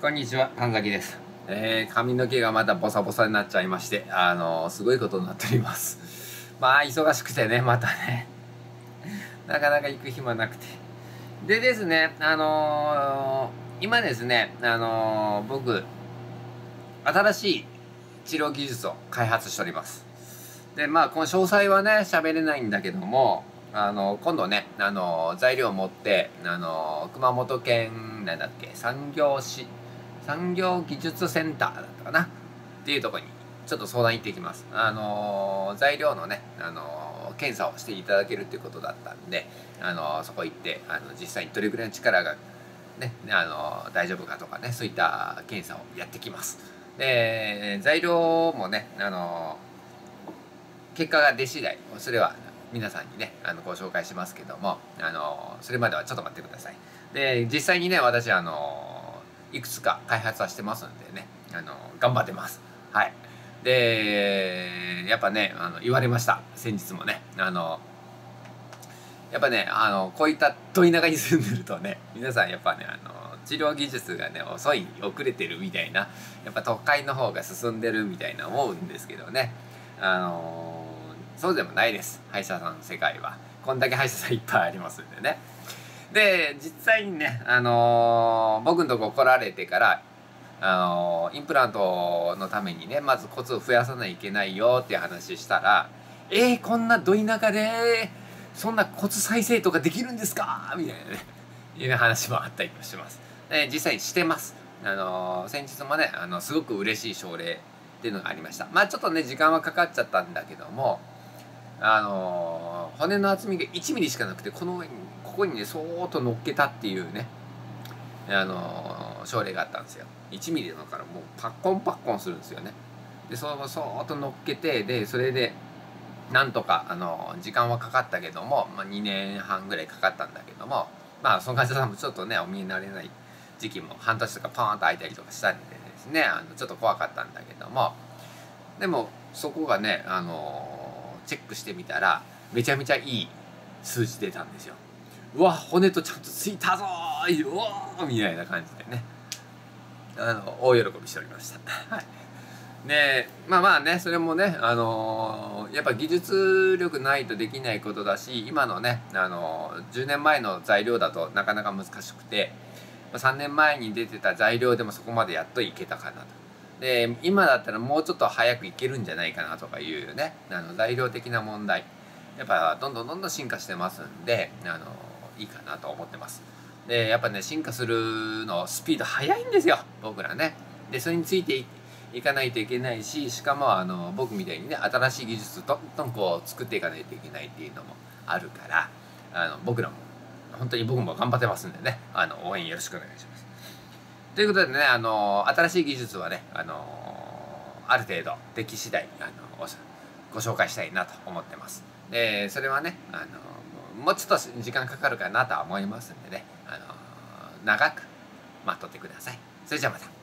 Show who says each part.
Speaker 1: こんにちは、神崎です。えー、髪の毛がまたボサボサになっちゃいまして、あのー、すごいことになっております。まあ、忙しくてね、またね。なかなか行く暇なくて。でですね、あのー、今ですね、あの僕、新しい治療技術を開発しております。で、まあ、この詳細はね、喋れないんだけども、あの今度ねあの材料を持ってあの熊本県なんだっけ産業市産業技術センターだったかな。っていうとこにちょっと相談行ってきます。あの材料のねあの検査をしていただけるっていうことだったんであのそこ行ってあの実際にどれぐらいの力がねあの大丈夫かとかねそういった検査をやってきます。で材料もねあの結果が出次第それは皆さんにねあのご紹介しますけどもあのそれまではちょっと待ってください。で実際にね私あのいくつか開発はしてますんでね。あの頑張ってます。はい。でやっぱねあの言われました。先日もね。あのやっぱねあのこういったど田舎に住んでるとね皆さんやっぱねあの治療技術がね遅い遅れてるみたいなやっぱ都会の方が進んでるみたいな思うんですけどね。あのそうでもないです。歯医者さんの世界は。こんだけ歯医者さんいっぱいありますんでね。で実際にねあのー、僕のとこ来られてからあのー、インプラントのためにねまずコツを増やさないといけないよっていう話したら「えー、こんなど田舎でそんな骨再生とかできるんですか?」みたいなねいう話もあったりもします。で実際にしてます。あのー、先日もねあのすごく嬉しい症例っていうのがありました。まあちょっとね時間はかかっちゃったんだけどもあの骨の厚みが1ミリしかなくてこの上にここにねそーっと乗っけたっていうねあの症例があったんですよ。1ミリだからもうパッコンパッコンするんですよね。でそのそーっと乗っけてでそれでなんとかあの時間はかかったけども、まあ、2年半ぐらいかかったんだけどもまあその患者さんもちょっとねお見えになれない時期も半年とかパーンと空いたりとかしたんでですねあのちょっと怖かったんだけども。でもそこがねあのチェックしてみたらめちゃめちゃいい数字出たんですよ。うわ骨とちゃんとついたぞーうわみたいな感じでね。あの大喜びしておりました。はい。でまあまあねそれもねあのー、やっぱ技術力ないとできないことだし今のね、あのー、10年前の材料だとなかなか難しくて3年前に出てた材料でもそこまでやっといけたかなと。で今だったらもうちょっと早くいけるんじゃないかなとかいうねあの材料的な問題やっぱどんどんどんどん進化してますんであのいいかなと思ってます。でやっぱね進化するのスピード速いんですよ。僕らね。でそれについていかないといけないししかもあの僕みたいにね新しい技術どんどんこう作っていかないといけないっていうのもあるからあの僕らも本当に僕も頑張ってますんでね。あの応援よろしくお願いします。ということでね、あの新しい技術はね、あのある程度でき次第あのご紹介したいなと思ってます。でそれはね、あのもうちょっと時間かかるかなとは思いますんでね、あの長く待っとってください。それじゃあまた。